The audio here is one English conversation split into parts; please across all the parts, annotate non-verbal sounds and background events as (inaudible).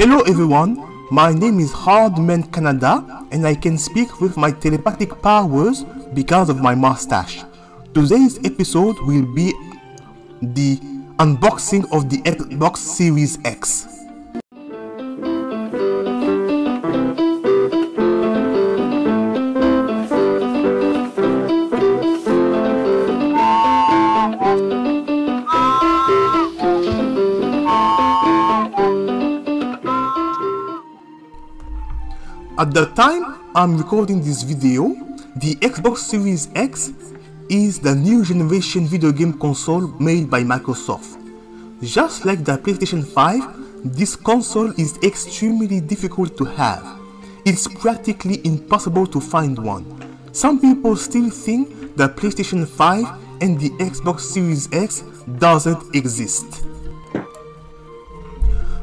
Hello everyone, my name is Hardman Canada and I can speak with my telepathic powers because of my mustache. Today's episode will be the unboxing of the Xbox Series X. At the time I'm recording this video, the Xbox Series X is the new generation video game console made by Microsoft. Just like the PlayStation 5, this console is extremely difficult to have. It's practically impossible to find one. Some people still think the PlayStation 5 and the Xbox Series X doesn't exist.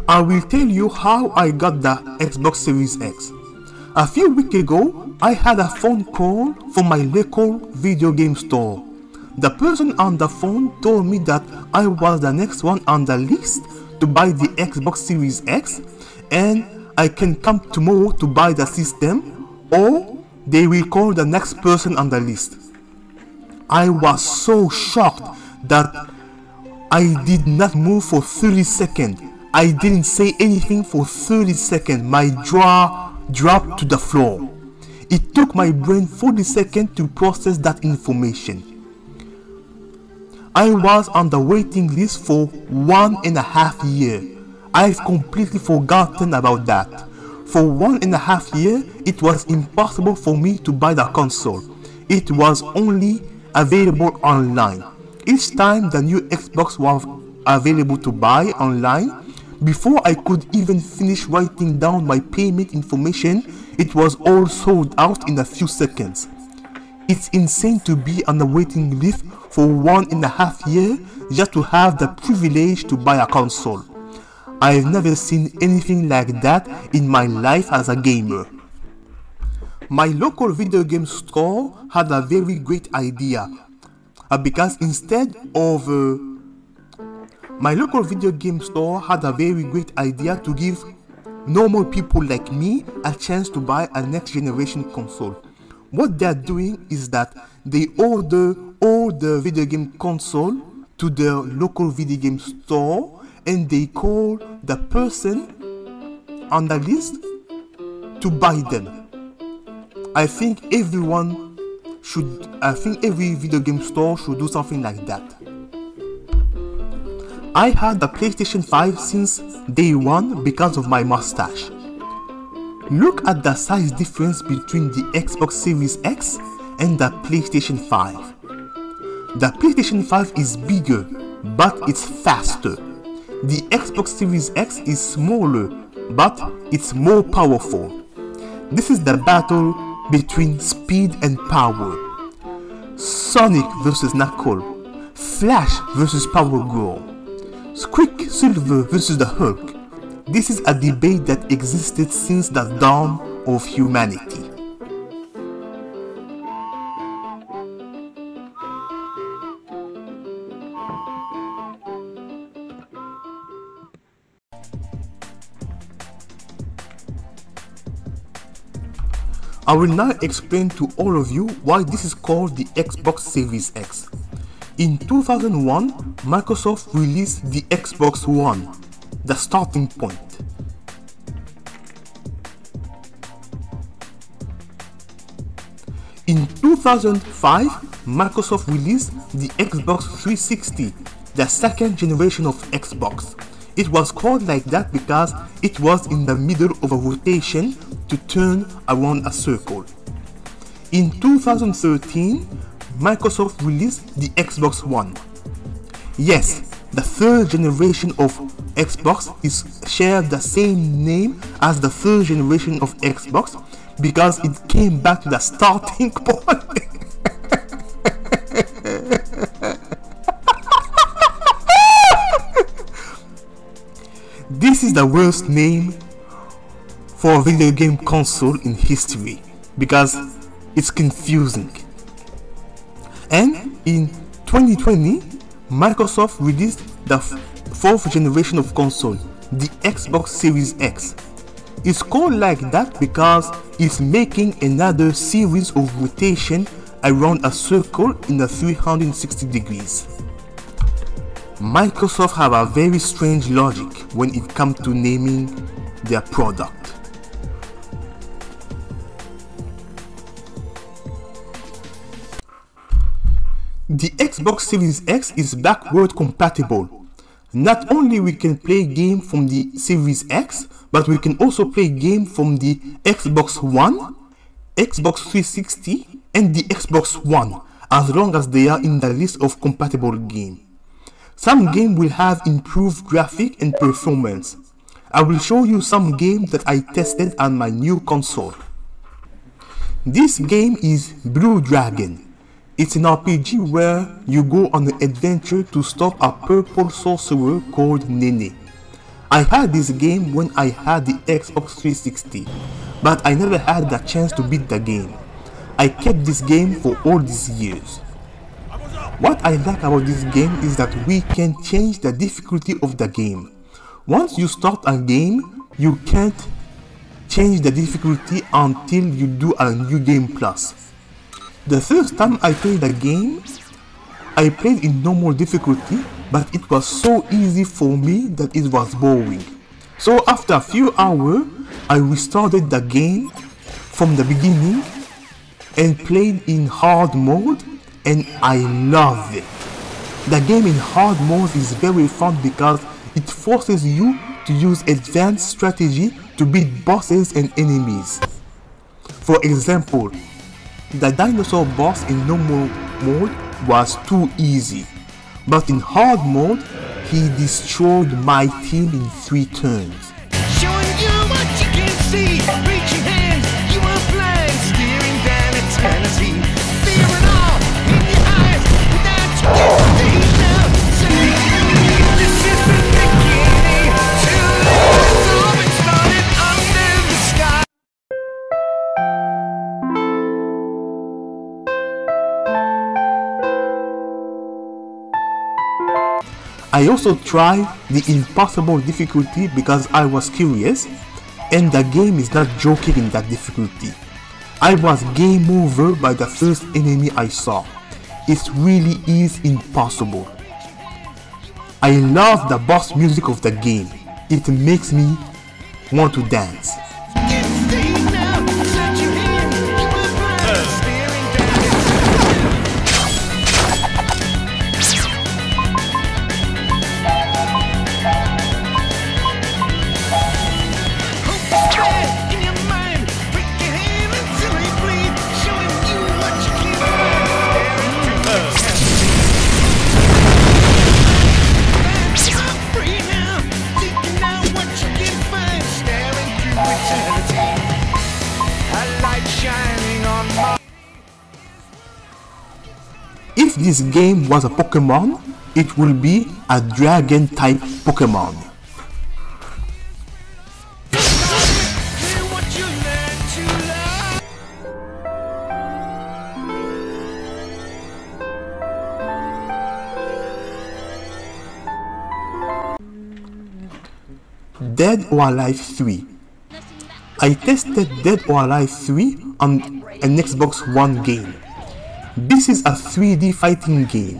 I will tell you how I got the Xbox Series X. A few weeks ago, I had a phone call from my local video game store. The person on the phone told me that I was the next one on the list to buy the Xbox Series X and I can come tomorrow to buy the system or they will call the next person on the list. I was so shocked that I did not move for 30 seconds. I didn't say anything for 30 seconds. My jaw dropped to the floor. It took my brain 40 seconds to process that information. I was on the waiting list for one and a half year. I've completely forgotten about that. For one and a half year, it was impossible for me to buy the console. It was only available online. Each time the new Xbox was available to buy online, before I could even finish writing down my payment information, it was all sold out in a few seconds. It's insane to be on the waiting list for one and a half year just to have the privilege to buy a console. I've never seen anything like that in my life as a gamer. My local video game store had a very great idea uh, because instead of uh, my local video game store had a very great idea to give normal people like me a chance to buy a next generation console. What they're doing is that they order all the video game console to their local video game store and they call the person on the list to buy them. I think everyone should I think every video game store should do something like that. I had the PlayStation 5 since day 1 because of my mustache. Look at the size difference between the Xbox Series X and the PlayStation 5. The PlayStation 5 is bigger, but it's faster. The Xbox Series X is smaller, but it's more powerful. This is the battle between speed and power. Sonic vs Knuckle, Flash vs Power Girl. Quicksilver versus the Hulk. This is a debate that existed since the dawn of humanity. I will now explain to all of you why this is called the Xbox Series X. In 2001, Microsoft released the Xbox One, the starting point. In 2005, Microsoft released the Xbox 360, the second generation of Xbox. It was called like that because it was in the middle of a rotation to turn around a circle. In 2013, Microsoft released the Xbox One. Yes, the third generation of Xbox is shared the same name as the third generation of Xbox because it came back to the starting (laughs) point. this is the worst name for a video game console in history because it's confusing. And in 2020, Microsoft released the fourth generation of console, the Xbox Series X. It's called like that because it's making another series of rotation around a circle in a 360 degrees. Microsoft have a very strange logic when it comes to naming their product. The Xbox Series X is backward compatible. Not only we can play game from the Series X, but we can also play game from the Xbox One, Xbox 360 and the Xbox One as long as they are in the list of compatible game. Some game will have improved graphic and performance. I will show you some games that I tested on my new console. This game is Blue Dragon. It's an RPG where you go on an adventure to stop a purple sorcerer called Nene. I had this game when I had the Xbox 360, but I never had the chance to beat the game. I kept this game for all these years. What I like about this game is that we can change the difficulty of the game. Once you start a game, you can't change the difficulty until you do a new game plus. The first time I played the game, I played in normal difficulty, but it was so easy for me that it was boring. So after a few hours, I restarted the game from the beginning and played in hard mode and I love it. The game in hard mode is very fun because it forces you to use advanced strategy to beat bosses and enemies. For example, the dinosaur boss in normal mode was too easy, but in hard mode, he destroyed my team in 3 turns. I also tried the impossible difficulty because I was curious and the game is not joking in that difficulty. I was game over by the first enemy I saw. It really is impossible. I love the boss music of the game. It makes me want to dance. This game was a Pokemon, it will be a dragon type Pokemon. Dead or Alive 3 I tested Dead or Alive 3 on an Xbox One game. This is a 3D fighting game.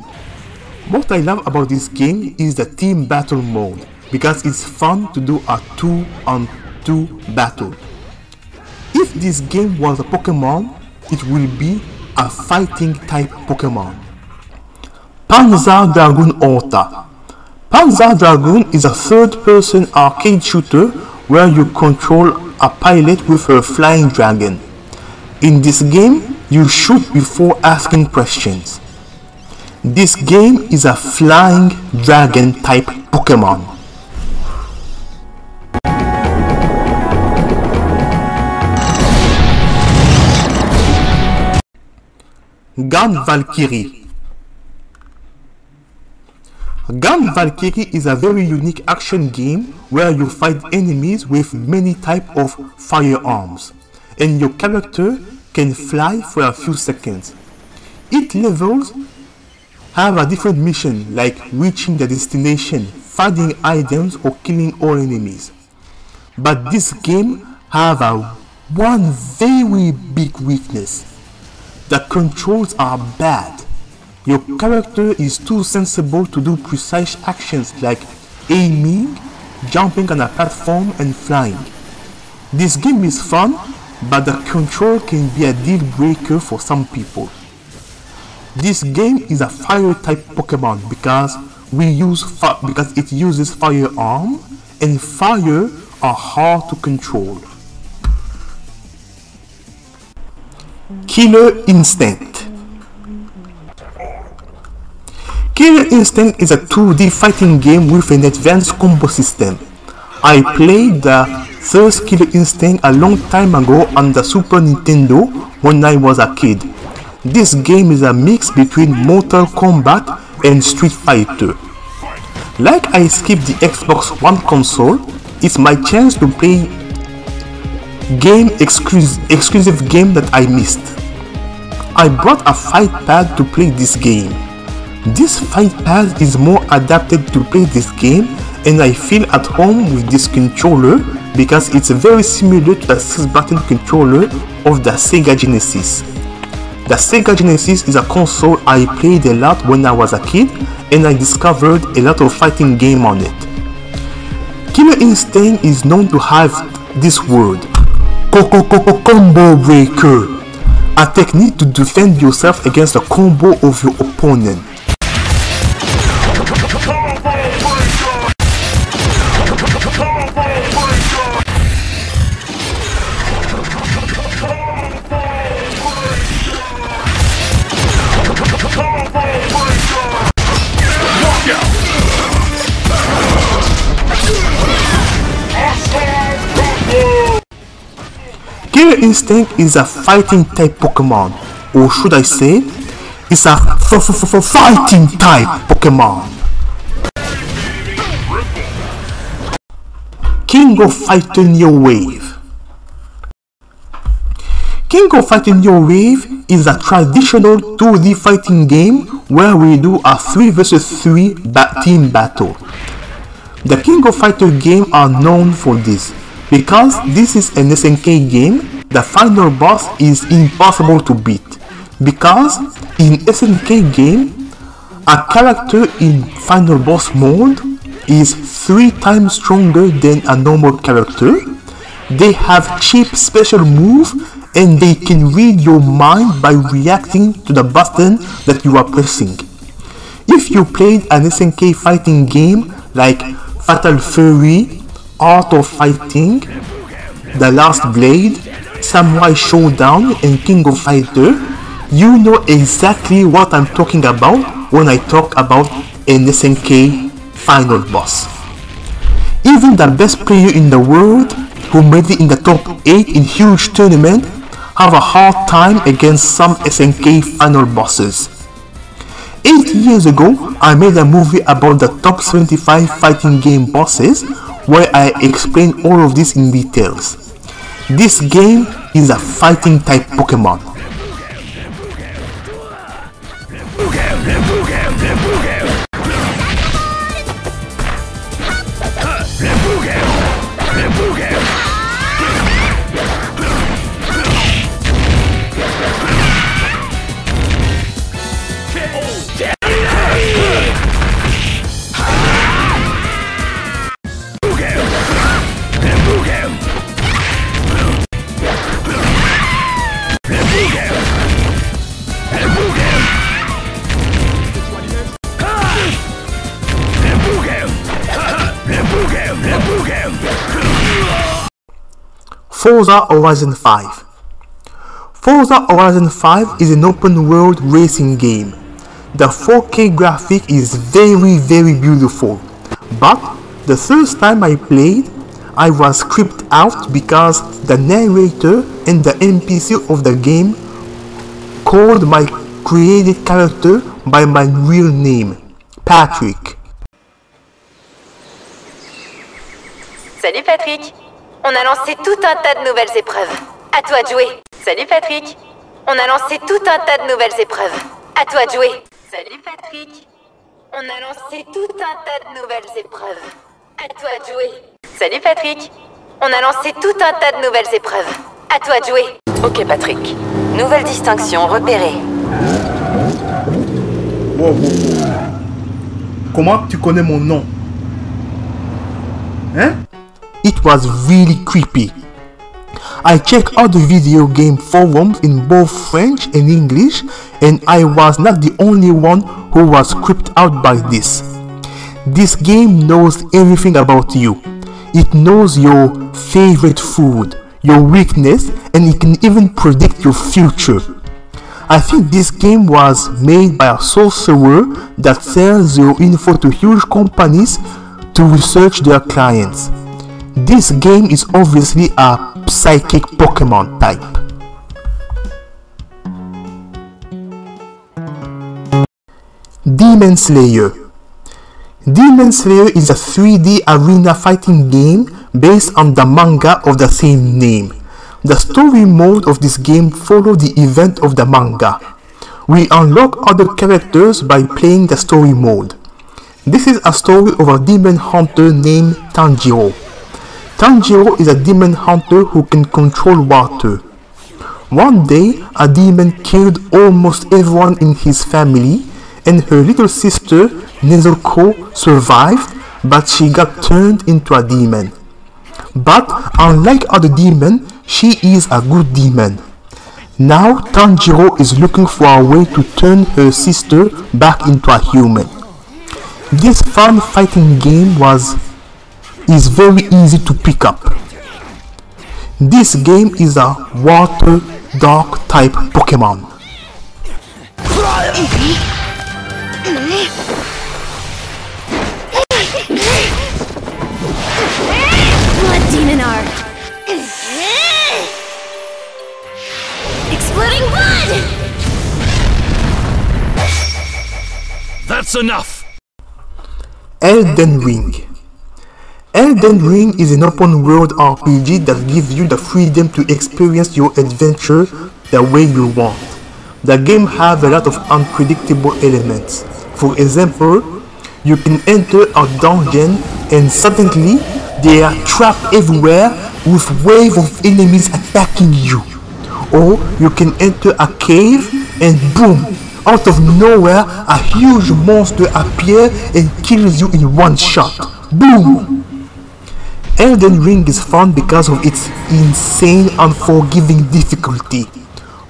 What I love about this game is the team battle mode because it's fun to do a 2 on 2 battle. If this game was a Pokemon, it will be a fighting type Pokemon. Panzer Dragoon Orta Panzer Dragoon is a third-person arcade shooter where you control a pilot with a flying dragon. In this game, you shoot before asking questions. This game is a flying dragon type Pokemon. Gun Valkyrie Gun Valkyrie is a very unique action game where you fight enemies with many types of firearms and your character can fly for a few seconds. Each levels have a different mission like reaching the destination, finding items or killing all enemies. But this game have a one very big weakness. The controls are bad. Your character is too sensible to do precise actions like aiming, jumping on a platform and flying. This game is fun, but the control can be a deal breaker for some people. This game is a fire type Pokemon because we use because it uses firearm and fire are hard to control. Killer Instinct Killer Instinct is a 2D fighting game with an advanced combo system. I played the first Killer Instinct a long time ago on the Super Nintendo when I was a kid. This game is a mix between Mortal Kombat and Street Fighter. Like I skipped the Xbox One console, it's my chance to play game exclusive, exclusive game that I missed. I brought a fight pad to play this game. This fight pad is more adapted to play this game and I feel at home with this controller because it's very similar to the 6 button controller of the Sega Genesis. The Sega Genesis is a console I played a lot when I was a kid and I discovered a lot of fighting game on it. Killer Instinct is known to have this word, combo breaker, a technique to defend yourself against a combo of your opponent. Killer Instinct is a fighting type Pokemon, or should I say, it's a fighting type Pokemon. King of Fighter Neo Wave King of Fighter Neo Wave is a traditional 2D fighting game where we do a 3 vs 3 ba team battle. The King of Fighter game are known for this because this is an SNK game, the final boss is impossible to beat. Because in SNK game, a character in final boss mode is 3 times stronger than a normal character. They have cheap special move and they can read your mind by reacting to the button that you are pressing. If you played an SNK fighting game like Fatal Fury Art of Fighting, The Last Blade, Samurai Showdown, and King of Fighter, you know exactly what I'm talking about when I talk about an SNK final boss. Even the best player in the world, who made it in the top 8 in huge tournament, have a hard time against some SNK final bosses. 8 years ago, I made a movie about the top 75 fighting game bosses where I explain all of this in details. This game is a fighting type Pokemon. Forza Horizon 5 Forza Horizon 5 is an open world racing game. The 4K graphic is very very beautiful, but the first time I played, I was creeped out because the narrator and the NPC of the game called my created character by my real name, Patrick. Salut Patrick On a lancé tout un tas de nouvelles épreuves. À toi de jouer. Salut Patrick. On a lancé tout un tas de nouvelles épreuves. À toi de jouer. Salut Patrick. On a lancé tout un tas de nouvelles épreuves. À toi de jouer. Salut Patrick. On a lancé tout un tas de nouvelles épreuves. À toi de jouer. Ok Patrick. Nouvelle distinction repérée. Wow, wow, wow. Comment tu connais mon nom? Hein? It was really creepy. I checked out the video game forums in both French and English, and I was not the only one who was creeped out by this. This game knows everything about you. It knows your favorite food, your weakness, and it can even predict your future. I think this game was made by a sorcerer that sells your info to huge companies to research their clients. This game is obviously a psychic Pokemon type. Demon Slayer Demon Slayer is a 3D arena fighting game based on the manga of the same name. The story mode of this game follows the event of the manga. We unlock other characters by playing the story mode. This is a story of a demon hunter named Tanjiro. Tanjiro is a demon hunter who can control water. One day, a demon killed almost everyone in his family, and her little sister, Nezuko, survived, but she got turned into a demon. But unlike other demons, she is a good demon. Now Tanjiro is looking for a way to turn her sister back into a human. This fun fighting game was is very easy to pick up. This game is a water dog type Pokemon. Blood Demon Arc! Exploding blood! That's enough! Elden Ring. Elden Ring is an open world RPG that gives you the freedom to experience your adventure the way you want. The game has a lot of unpredictable elements. For example, you can enter a dungeon and suddenly there are trapped everywhere with wave of enemies attacking you. Or you can enter a cave and boom, out of nowhere a huge monster appears and kills you in one shot. Boom! Elden Ring is fun because of its insane unforgiving difficulty.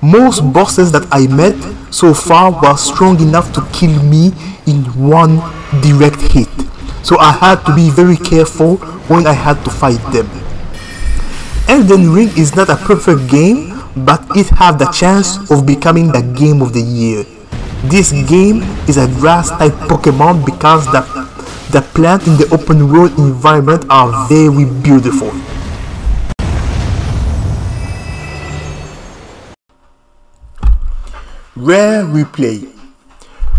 Most bosses that I met so far were strong enough to kill me in one direct hit. So I had to be very careful when I had to fight them. Elden Ring is not a perfect game, but it has the chance of becoming the game of the year. This game is a grass type Pokemon because the, the plants in the open world environment are very beautiful. Rare Replay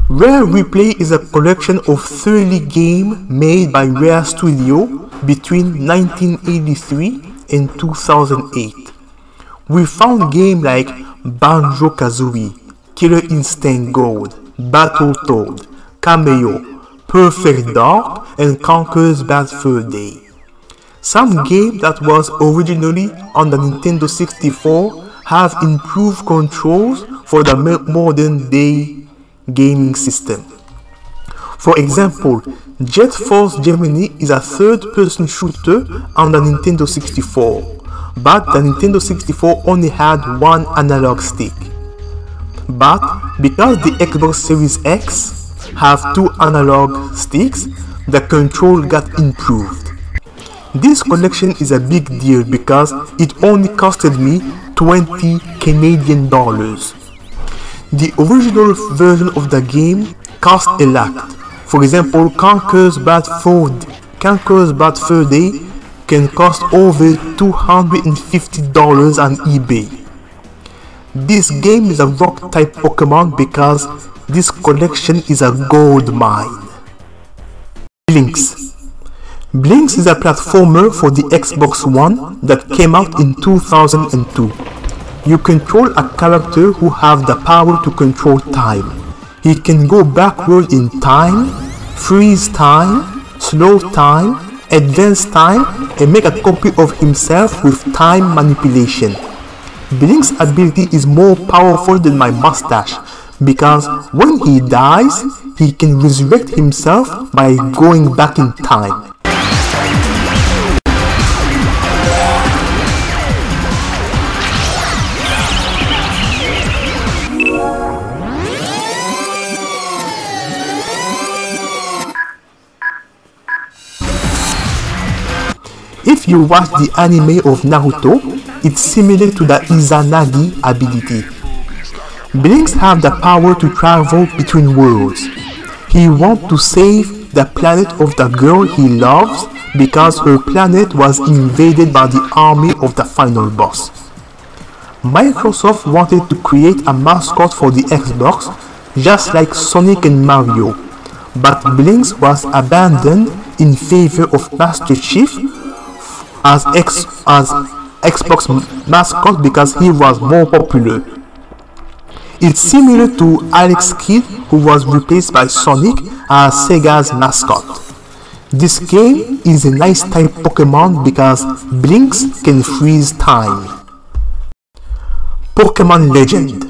Rare Replay is a collection of 30 games made by Rare Studio between 1983 and 2008. We found games like Banjo Kazooie, Killer Instinct Gold, Battletoad, Kameo, Perfect Dark, and Conker's Bad Fur Day. Some games that was originally on the Nintendo 64 have improved controls for the modern day gaming system. For example, Jet Force Gemini is a third-person shooter on the Nintendo 64, but the Nintendo 64 only had one analog stick. But because the Xbox Series X have two analog sticks, the control got improved. This collection is a big deal because it only costed me 20 Canadian dollars. The original version of the game cost a lot. For example, Conker's Bad Fur Conker's Bad Fur Day can cost over $250 on eBay. This game is a rock type Pokemon because this collection is a gold mine. Blinx. Blinx is a platformer for the Xbox One that came out in 2002. You control a character who have the power to control time. He can go backward in time, freeze time, slow time, advance time, and make a copy of himself with time manipulation. Blink's ability is more powerful than my mustache because when he dies, he can resurrect himself by going back in time. If you watch the anime of Naruto, it's similar to the Izanagi ability. Blinx have the power to travel between worlds. He wants to save the planet of the girl he loves because her planet was invaded by the army of the final boss. Microsoft wanted to create a mascot for the Xbox just like Sonic and Mario, but Blinx was abandoned in favor of Master Chief as, as Xbox mascot because he was more popular. It's similar to Alex Kidd who was replaced by Sonic as Sega's mascot. This game is a nice type Pokemon because Blinx can freeze time. Pokemon Legend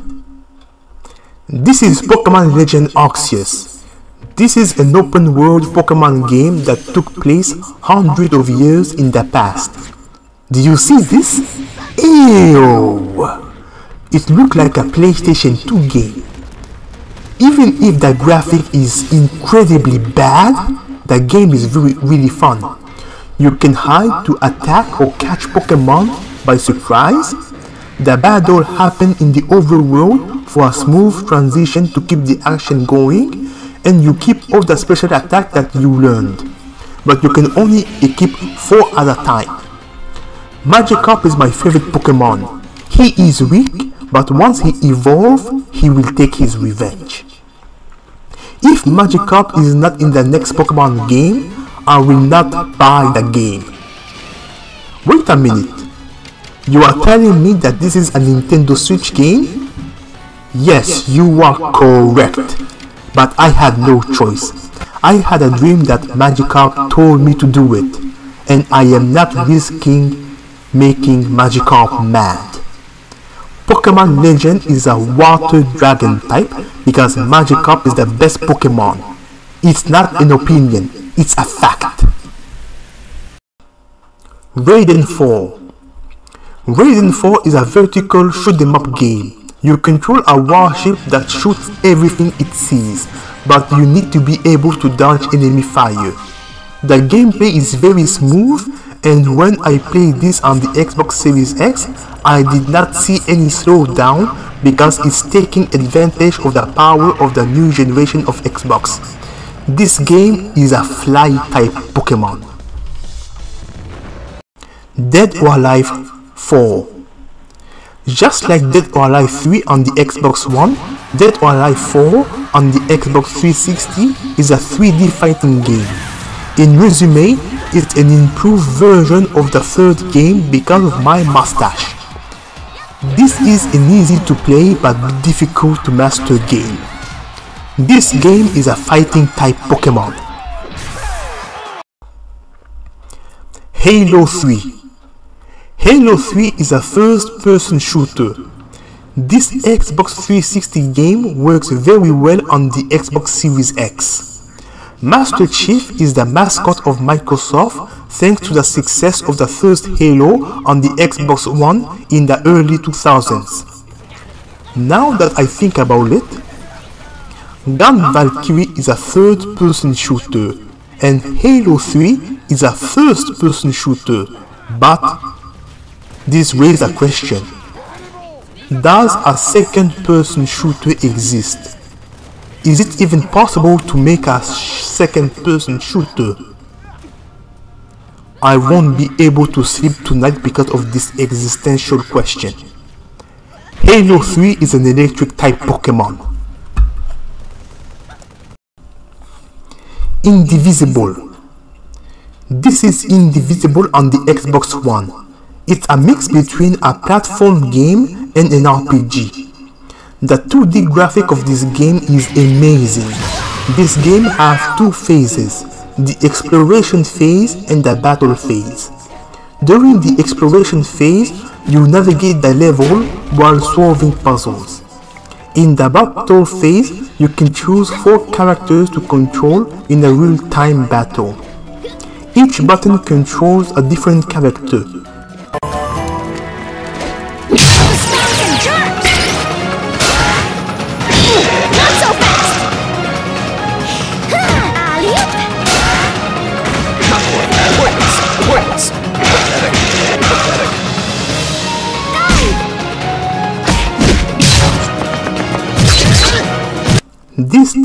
This is Pokemon Legend Arceus. This is an open world Pokemon game that took place hundreds of years in the past. Do you see this? Ew! It looks like a PlayStation 2 game. Even if the graphic is incredibly bad, the game is really, really fun. You can hide to attack or catch Pokemon by surprise. The battle happens in the overworld for a smooth transition to keep the action going and you keep all the special attack that you learned. But you can only equip 4 at a time. Magikarp is my favorite Pokemon. He is weak, but once he evolves, he will take his revenge. If Magikarp is not in the next Pokemon game, I will not buy the game. Wait a minute. You are telling me that this is a Nintendo Switch game? Yes, you are correct. But I had no choice. I had a dream that Magikarp told me to do it, and I am not risking making Magikarp mad. Pokemon Legend is a water dragon type because Magikarp is the best Pokemon. It's not an opinion, it's a fact. Raiden 4 Raiden 4 is a vertical shoot 'em up game. You control a warship that shoots everything it sees, but you need to be able to dodge enemy fire. The gameplay is very smooth and when I played this on the Xbox Series X, I did not see any slowdown because it's taking advantage of the power of the new generation of Xbox. This game is a fly type Pokemon. Dead or Alive 4 Just like Dead or Alive 3 on the Xbox One, Dead or Alive 4 on the Xbox 360 is a 3D fighting game. In resume, it's an improved version of the third game because of my mustache. This is an easy to play but difficult to master game. This game is a fighting type Pokemon. Halo 3 Halo 3 is a first person shooter. This Xbox 360 game works very well on the Xbox Series X. Master Chief is the mascot of Microsoft thanks to the success of the first Halo on the Xbox One in the early 2000s. Now that I think about it, Gun Valkyrie is a third person shooter and Halo 3 is a first person shooter, but this raises a question. Does a second person shooter exist? Is it even possible to make a second person shooter? I won't be able to sleep tonight because of this existential question. Halo 3 is an electric type Pokemon. Indivisible. This is Indivisible on the Xbox One. It's a mix between a platform game and an RPG. The 2D graphic of this game is amazing. This game has two phases, the exploration phase and the battle phase. During the exploration phase, you navigate the level while solving puzzles. In the battle phase, you can choose 4 characters to control in a real-time battle. Each button controls a different character.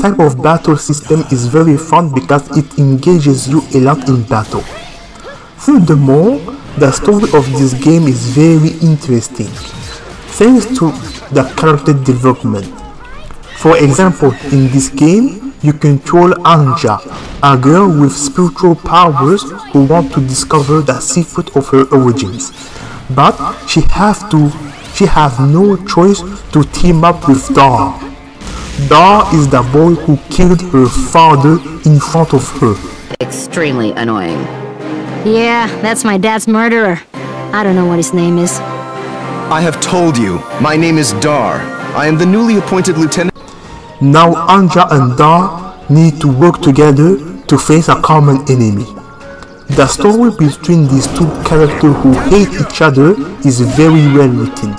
Type of battle system is very fun because it engages you a lot in battle. Furthermore, the story of this game is very interesting, thanks to the character development. For example, in this game, you control Ajna, a girl with spiritual powers who want to discover the secret of her origins. But she has to she has no choice to team up with Dhar. Dhar is the boy who killed her father in front of her. Extremely annoying. Yeah, that's my dad's murderer. I don't know what his name is. I have told you, my name is Dhar. I am the newly appointed lieutenant. Now Ajna and Dhar need to work together to face a common enemy. The story between these two characters who hate each other is very well written.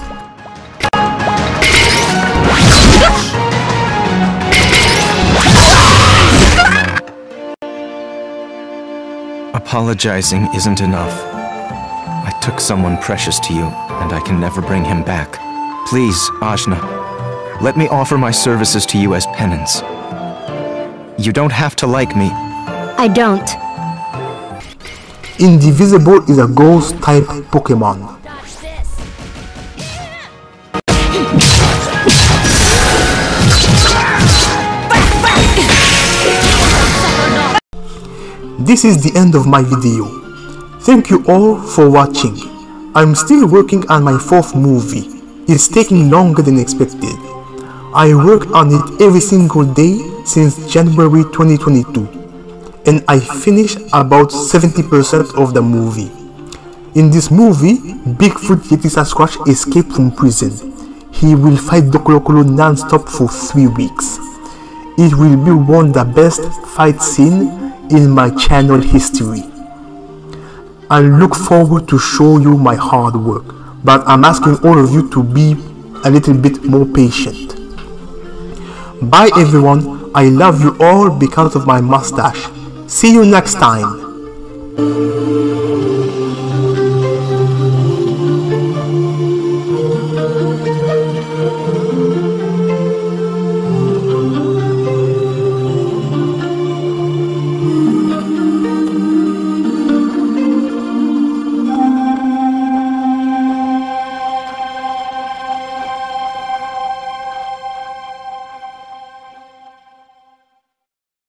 Apologizing isn't enough. I took someone precious to you, and I can never bring him back. Please, Ajna, let me offer my services to you as penance. You don't have to like me. I don't. Indivisible is a ghost type Pokemon. This is the end of my video. Thank you all for watching. I'm still working on my fourth movie. It's taking longer than expected. I work on it every single day since January 2022 and I finished about 70% of the movie. In this movie, Bigfoot Yeti Sasquatch escaped from prison. He will fight Dokolokolo non-stop for 3 weeks. It will be one of the best fight scene in my channel history. I look forward to show you my hard work, but I'm asking all of you to be a little bit more patient. Bye everyone, I love you all because of my mustache. See you next time.